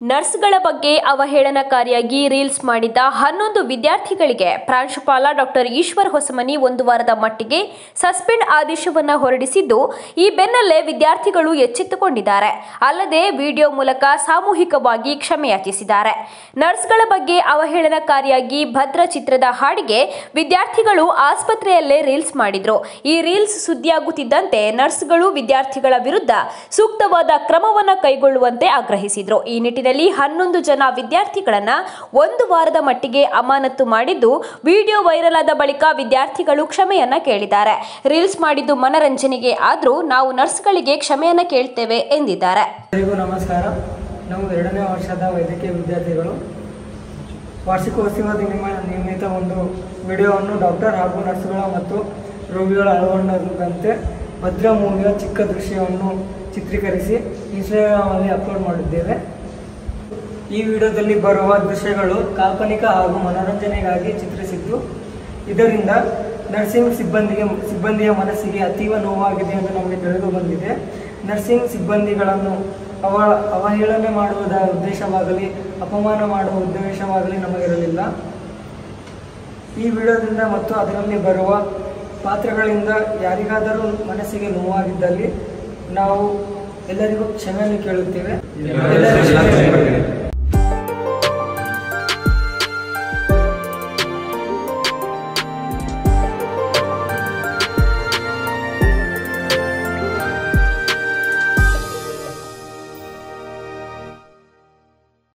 ನರ್ಸ್ಗಳ ಬಗ್ಗೆ ಅವಹೇಳನಕಾರಿಯಾಗಿ ರೀಲ್ಸ್ ಮಾಡಿದ್ದ ಹನ್ನೊಂದು ವಿದ್ಯಾರ್ಥಿಗಳಿಗೆ ಪ್ರಾಂಶುಪಾಲ ಡಾಕ್ಟರ್ ಈಶ್ವರ್ ಹೊಸಮನಿ ಒಂದು ವಾರದ ಮಟ್ಟಿಗೆ ಸಸ್ಪೆಂಡ್ ಆದೇಶವನ್ನು ಹೊರಡಿಸಿದ್ದು, ಈ ಬೆನ್ನಲ್ಲೇ ವಿದ್ಯಾರ್ಥಿಗಳು ಎಚ್ಚೆತ್ತುಕೊಂಡಿದ್ದಾರೆ. ಅಲ್ಲದೆ ವಿಡಿಯೋ ಮೂಲಕ ಸಾಮೂಹಿಕವಾಗಿ ಕ್ಷಮೆಯಾಚಿಸಿದ್ದಾರೆ ನರ್ಸ್ಗಳ ಬಗ್ಗೆ ಅವಹೇಳನಕಾರಿಯಾಗಿ ಭದ್ರ ಚಿತ್ರದ ಹಾಡಿಗೆ ವಿದ್ಯಾರ್ಥಿಗಳು ಆಸ್ಪತ್ರೆಯಲ್ಲೇ ರೀಲ್ಸ್ ಮಾಡಿದ್ರು. ಈ ರೀಲ್ಸ್ ಸುದ್ದಿಯಾಗುತ್ತಿದ್ದಂತೆ ನರ್ಸ್ಗಳು ವಿದ್ಯಾರ್ಥಿಗಳ ವಿರುದ್ಧ ಸೂಕ್ತವಾದ ಕ್ರಮವನ್ನು ಕೈಗೊಳ್ಳುವಂತೆ ಆಗ್ರಹಿಸಿದ್ರು. ಈ ನಿಟ್ಟಿನಲ್ಲಿ ಹನ್ನೊಂದು ಜನ ವಿದ್ಯಾರ್ಥಿಗಳನ್ನ ಒಂದು ವಾರದ ಮಟ್ಟಿಗೆ ಅಮಾನತು ಮಾಡಿದ್ದು ವಿಡಿಯೋ ವೈರಲ್ ಆದ ಬಳಿಕ ವಿದ್ಯಾರ್ಥಿಗಳು ಕ್ಷಮೆಯನ್ನ ಕೇಳಿದ್ದಾರೆ. ರೀಲ್ಸ್ ಮಾಡಿದ್ದು ಮನರಂಜನೆಗೆ ಆದರೂ ನಾವು ನರ್ಸ್ಗಳಿಗೆ ಕ್ಷಮೆಯನ್ನ ಕೇಳ್ತೇವೆ ಎಂದಿದ್ದಾರೆ. ನಮಸ್ಕಾರ. ನಾವು ಎರಡನೇ ವರ್ಷದ ವೈದ್ಯಕೀಯ ವಿದ್ಯಾರ್ಥಿಗಳು. ವಾರ್ಷಿಕೋತ್ಸವ ನಿಮ್ಮ ನಿಯಮಿತ ಒಂದು ವಿಡಿಯೋವನ್ನು ಡಾಕ್ಟರ್ ಹಾಗೂ ನರ್ಸ್ಗಳ ಮತ್ತು ರೋಗಿಗಳ ಅಳವಂಡದಂತೆ ಭದ್ರ ಮೂವಿಯ ಚಿಕ್ಕ ದೃಶ್ಯವನ್ನು ಚಿತ್ರೀಕರಿಸಿ ಇನ್ಸ್ಟಾಗ್ರಾಮಲ್ಲಿ ಅಪ್ಲೋಡ್ ಮಾಡಿದ್ದೇವೆ. ಈ ವಿಡಿಯೋದಲ್ಲಿ ಬರುವ ದೃಶ್ಯಗಳು ಕಾಲ್ಪನಿಕ ಹಾಗೂ ಮನೋರಂಜನೆಗಾಗಿ ಚಿತ್ರಿಸಿದ್ದು, ಇದರಿಂದ ನರ್ಸಿಂಗ್ ಸಿಬ್ಬಂದಿಗೆ, ಸಿಬ್ಬಂದಿಯ ಮನಸ್ಸಿಗೆ ಅತೀವ ನೋವಾಗಿದೆ ಎಂದು ನಮಗೆ ತಿಳಿದು ಬಂದಿದೆ ನರ್ಸಿಂಗ್ ಸಿಬ್ಬಂದಿಗಳನ್ನು ಅವ ಅವಹೇಳನೆ ಮಾಡುವ ಉದ್ದೇಶವಾಗಲಿ, ಅಪಮಾನ ಮಾಡುವ ಉದ್ದೇಶವಾಗಲಿ ನಮಗಿರಲಿಲ್ಲ ಈ ವಿಡಿಯೋದಿಂದ ಮತ್ತು ಅದರಲ್ಲಿ ಬರುವ ಪಾತ್ರಗಳಿಂದ ಯಾರಿಗಾದರೂ ಮನಸ್ಸಿಗೆ ನೋವಾಗಿದ್ದಲ್ಲಿ ನಾವು ಎಲ್ಲರಿಗೂ ಕ್ಷಮೆಯನ್ನು ಕೇಳುತ್ತೇವೆ.